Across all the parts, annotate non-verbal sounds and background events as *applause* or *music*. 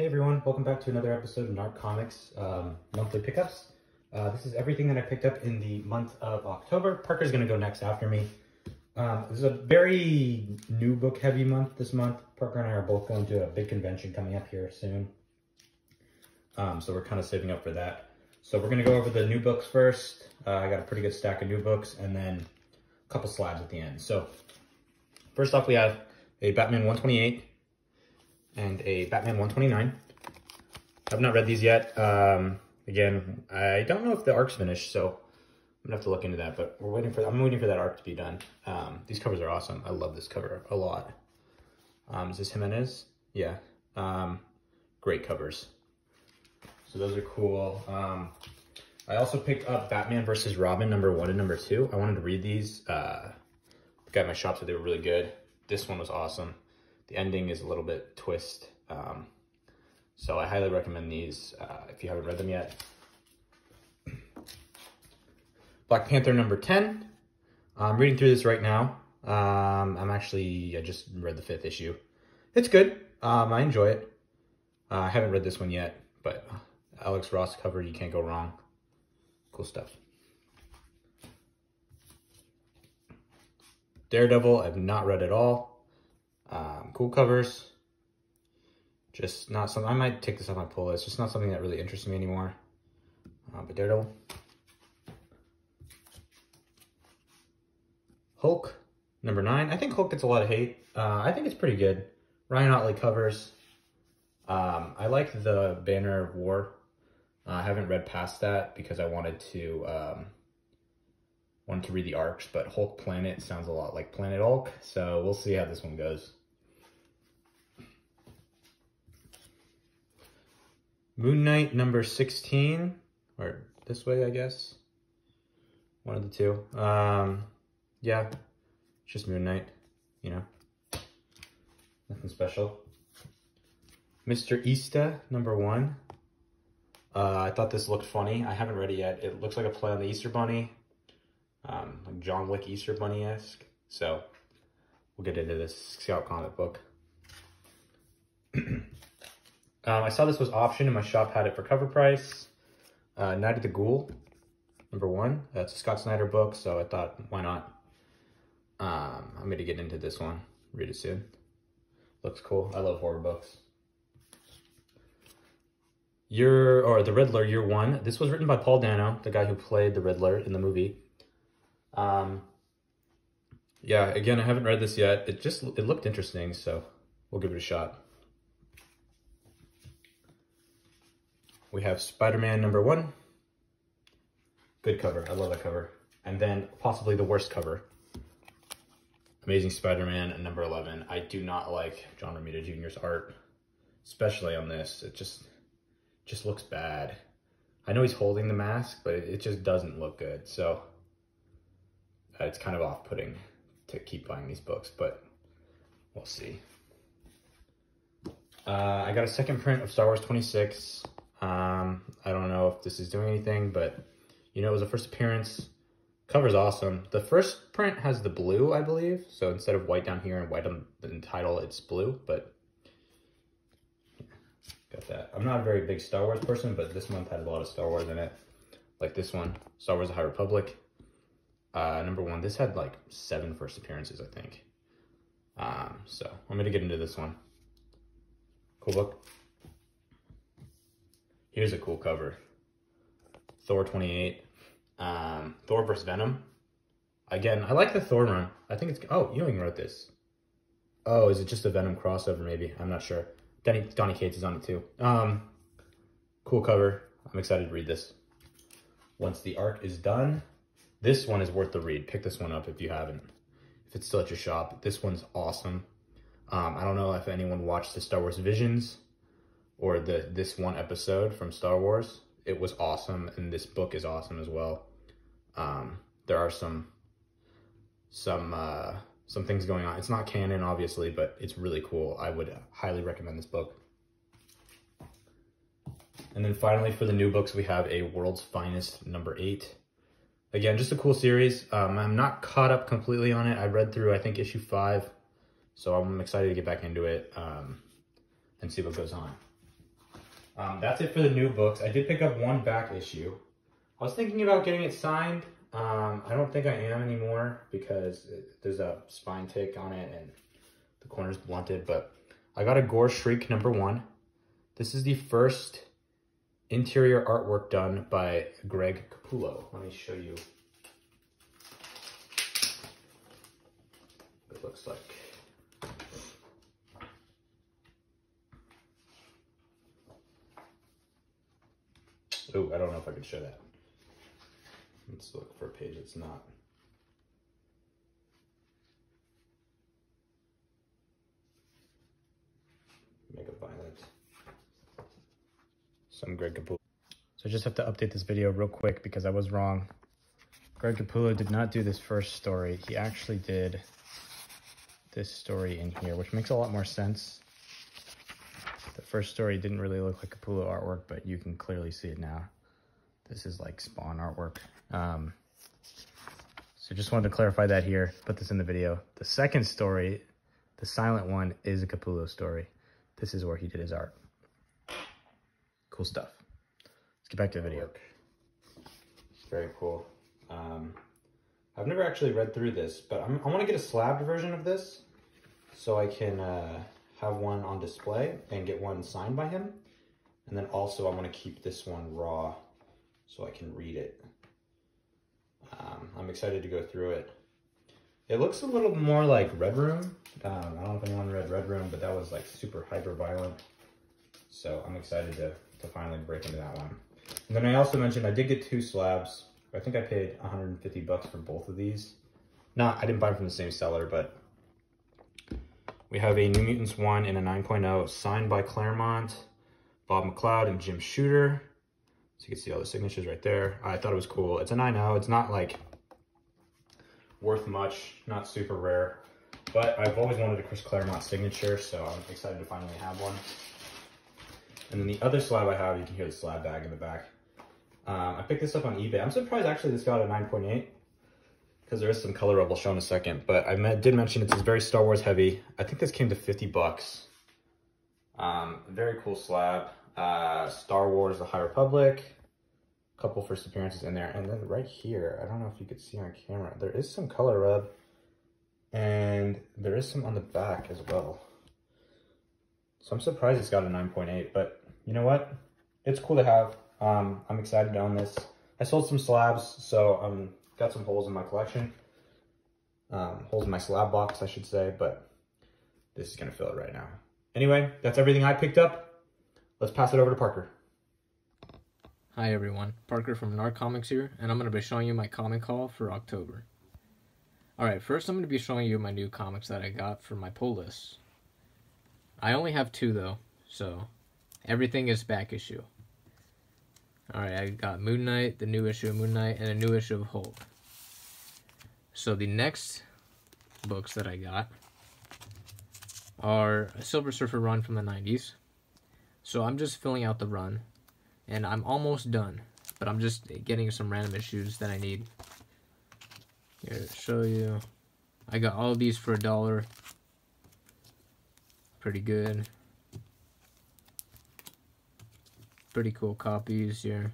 Hey everyone, welcome back to another episode of Nark Comicz um, monthly pickups. Uh, this is everything that I picked up in the month of October. Parker's gonna go next after me. Um, this is a very new book heavy month this month. Parker and I are both going to a big convention coming up here soon. Um, so we're kind of saving up for that. So we're gonna go over the new books first. Uh, I got a pretty good stack of new books and then a couple slabs at the end. So first off, we have a Batman 128 and a Batman 129. I've not read these yet. Um, again, I don't know if the arc's finished, so I'm gonna have to look into that, but we're waiting for, I'm waiting for that arc to be done. Um, these covers are awesome. I love this cover a lot. Um, is this Jimenez? Yeah. Um, great covers. So those are cool. Um, I also picked up Batman versus Robin number one and number two. I wanted to read these. Uh, at my shop said they were really good. This one was awesome. The ending is a little bit twist. Um, so I highly recommend these uh, if you haven't read them yet. Black Panther number 10. I'm reading through this right now. Um, I'm actually, I just read the fifth issue. It's good. Um, I enjoy it. Uh, I haven't read this one yet, but Alex Ross cover, you can't go wrong. Cool stuff. Daredevil, I've not read at all. Um, cool covers. Just not something, I might take this off my pull list. Just not something that really interests me anymore. Uh, but Daredevil. Hulk, number nine. I think Hulk gets a lot of hate. Uh, I think it's pretty good. Ryan Ottley covers. Um, I like the Banner of War. Uh, I haven't read past that because I wanted to um, wanted to read the arcs, but Hulk Planet sounds a lot like Planet Hulk, so we'll see how this one goes. Moon Knight number 16, or this way, I guess. One of the two. Um, yeah, it's just Moon Knight, you know. Nothing special. Mr. Easter, number one. Uh, I thought this looked funny. I haven't read it yet. It looks like a play on the Easter Bunny. Um, like John Wick Easter Bunny-esque. So, we'll get into this Scout comic book. Um, I saw this was option and my shop had it for cover price. Uh, Night of the Ghoul, number one. That's a Scott Snyder book, so I thought, why not? Um, I'm going to get into this one. Read it soon. Looks cool. I love horror books. Year, or The Riddler, Year One. This was written by Paul Dano, the guy who played the Riddler in the movie. Um, yeah, again, I haven't read this yet. It just, it looked interesting, so we'll give it a shot. We have Spider-Man number one. Good cover. I love that cover. And then possibly the worst cover. Amazing Spider-Man number 11. I do not like John Romita Jr.'s art, especially on this. It just, just looks bad. I know he's holding the mask, but it, it just doesn't look good. So uh, it's kind of off-putting to keep buying these books, but we'll see. Uh, I got a second print of Star Wars 26. Um, I don't know if this is doing anything, but you know, it was a first appearance. Cover's awesome. The first print has the blue, I believe. So instead of white down here and white on the title, it's blue, but got that. I'm not a very big Star Wars person, but this month had a lot of Star Wars in it. Like this one, Star Wars The High Republic. Uh, number one, this had like seven first appearances, I think. Um, so I'm going to get into this one. Cool book. Here's a cool cover. Thor 28. Um, Thor vs. Venom. Again, I like the Thor run. I think it's... Oh, even wrote this. Oh, is it just a Venom crossover, maybe? I'm not sure. Danny, Donny Cates is on it, too. Um, cool cover. I'm excited to read this. Once the arc is done, this one is worth the read. Pick this one up if you haven't. If it's still at your shop. This one's awesome. Um, I don't know if anyone watched the Star Wars Visions or the this one episode from Star Wars. It was awesome, and this book is awesome as well. Um, there are some some uh, some things going on. It's not canon, obviously, but it's really cool. I would highly recommend this book. And then finally, for the new books, we have a World's Finest number eight. Again, just a cool series. Um, I'm not caught up completely on it. I read through, I think, issue five. So I'm excited to get back into it um, and see what goes on. Um, that's it for the new books. I did pick up one back issue. I was thinking about getting it signed. Um, I don't think I am anymore because it, there's a spine tick on it and the corner's blunted, but I got a Gore Shriek number one. This is the first interior artwork done by Greg Capullo. Let me show you it looks like. Oh, I don't know if I can show that. Let's look for a page that's not. Mega Violent. Some Greg Capullo. So I just have to update this video real quick because I was wrong. Greg Capullo did not do this first story. He actually did this story in here, which makes a lot more sense. First story didn't really look like Capullo artwork, but you can clearly see it now. This is like Spawn artwork. Um, so just wanted to clarify that here, put this in the video. The second story, the silent one, is a Capullo story. This is where he did his art. Cool stuff. Let's get back to the video. Very cool. Um, I've never actually read through this, but I'm, i want to get a slabbed version of this so I can uh, have one on display and get one signed by him. And then also I want to keep this one raw so I can read it. Um, I'm excited to go through it. It looks a little more like Red Room. Um, I don't know if anyone read Red Room, but that was like super hyper violent. So I'm excited to, to finally break into that one. And then I also mentioned I did get two slabs. I think I paid 150 bucks for both of these. Not, I didn't buy them from the same seller, but we have a New Mutants 1 in a 9.0 signed by Claremont, Bob McLeod, and Jim Shooter. So you can see all the signatures right there. I thought it was cool. It's a 9.0. It's not like worth much, not super rare, but I've always wanted a Chris Claremont signature, so I'm excited to finally have one. And then the other slab I have, you can hear the slab bag in the back. Um, I picked this up on eBay. I'm surprised actually this got a 9.8 because there is some color rub I'll show in a second. But I did mention it's very Star Wars heavy. I think this came to 50 bucks. Um, very cool slab. Uh, Star Wars The High Republic. Couple first appearances in there. And then right here, I don't know if you could see on camera, there is some color rub. And there is some on the back as well. So I'm surprised it's got a 9.8, but you know what? It's cool to have. Um, I'm excited to own this. I sold some slabs, so i um, got some holes in my collection. Um, holes in my slab box, I should say, but this is gonna fill it right now. Anyway, that's everything I picked up. Let's pass it over to Parker. Hi everyone, Parker from Nark Comicz here, and I'm going to be showing you my comic haul for October. Alright, first I'm going to be showing you my new comics that I got for my pull list. I only have two though, so everything is back issue. Alright, I got Moon Knight, the new issue of Moon Knight, and a new issue of Hulk. So the next books that I got are a Silver Surfer run from the 90s. So I'm just filling out the run, and I'm almost done, but I'm just getting some random issues that I need. Here, to show you. I got all these for a dollar. Pretty good pretty cool copies here.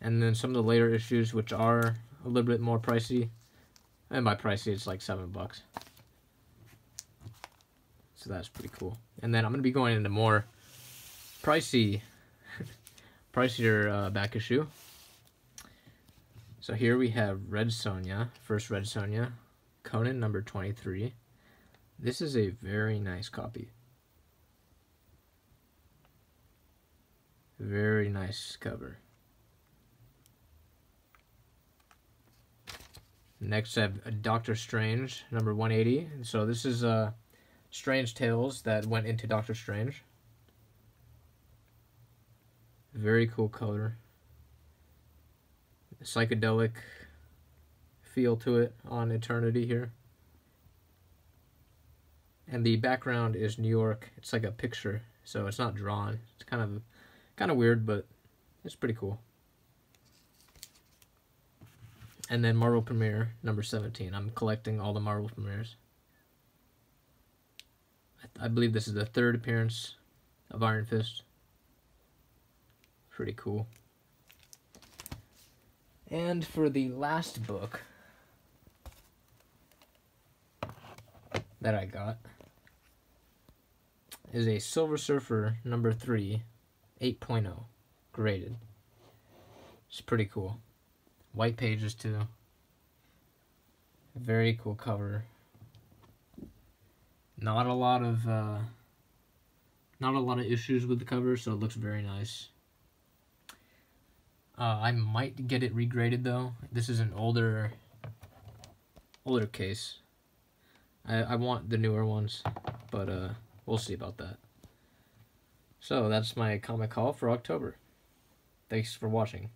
And then some of the later issues, which are a little bit more pricey. And by pricey, it's like seven bucks. So that's pretty cool. And then I'm going to be going into more pricey, *laughs* pricier uh, back issue. So here we have Red Sonja, first Red Sonja, Conan number 23. This is a very nice copy. Very nice cover. Next, I have Doctor Strange, number 180. So this is uh, Strange Tales that went into Doctor Strange. Very cool color. Psychedelic feel to it on Eternity here. And the background is New York. It's like a picture, so it's not drawn. It's kind of Kind of weird, but it's pretty cool. And then Marvel Premiere, number 17. I'm collecting all the Marvel Premieres. I, I believe this is the third appearance of Iron Fist. Pretty cool. And for the last book that I got is a Silver Surfer number 3 8.0 graded. It's pretty cool. White pages too. Very cool cover. Not a lot of uh, not a lot of issues with the cover, so it looks very nice. Uh, I might get it regraded though. This is an older older case. I, I want the newer ones, but uh, we'll see about that. So that's my comic haul for October. Thanks for watching.